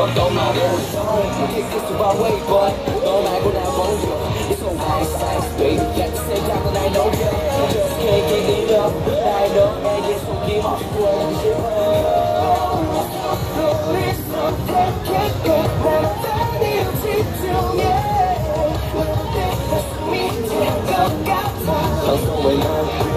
건 떠나게 Take this to my way but 너 말고 나 몰려 It's so nice nice baby Get to say that I know you Just can't get enough 나의 너에게 속이 없고 싶어 承受为难。